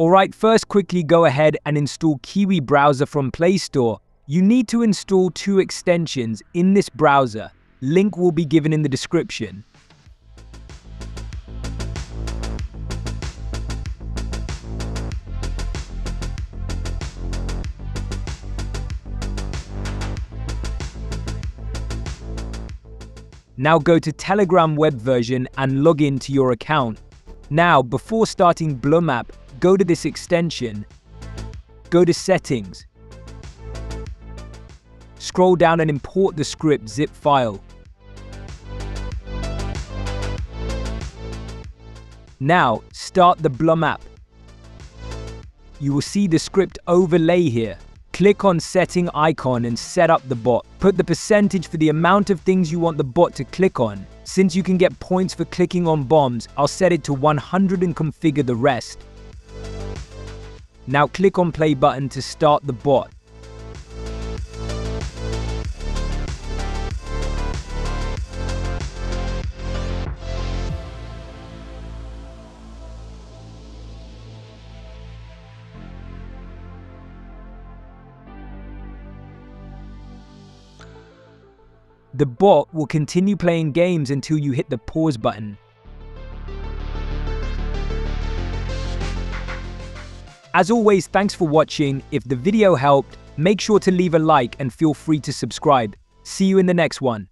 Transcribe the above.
Alright, first quickly go ahead and install Kiwi Browser from Play Store. You need to install two extensions in this browser. Link will be given in the description. Now go to Telegram web version and log in to your account. Now, before starting Blum app, go to this extension, go to settings, scroll down and import the script zip file. Now, start the Blum app. You will see the script overlay here. Click on setting icon and set up the bot. Put the percentage for the amount of things you want the bot to click on. Since you can get points for clicking on bombs, I'll set it to 100 and configure the rest. Now click on play button to start the bot. The bot will continue playing games until you hit the pause button. As always, thanks for watching. If the video helped, make sure to leave a like and feel free to subscribe. See you in the next one.